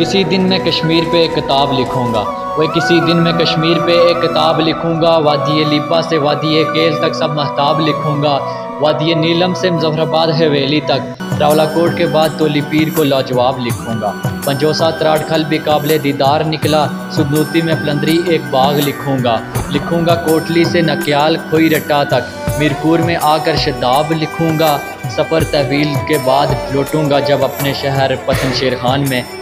किसी दिन मैं कश्मीर पे एक किताब लिखूँगा। वह किसी दिन मैं कश्मीर पे एक किताब लिखूँगा। वादी लिबा से वादी केल तक सब महताब लिखूँगा। वादी नीलम से मुजफ्फराबाद हवेली तक। रावलाकोट के बाद तो लिपीर को लाजवाब लिखूँगा। पंजोसा त्राट खल भी काबिल दीदार निकला। सुबनूती में पलंदरी एक बाग लिखूँगा। लिखूँगा कोटली से नक्याल खोई रट्टा तक। मीरपुर में आकर शदाब लिखूँगा। सफ़र तहवील के बाद लौटूँगा जब अपने शहर पतन शेर खान में।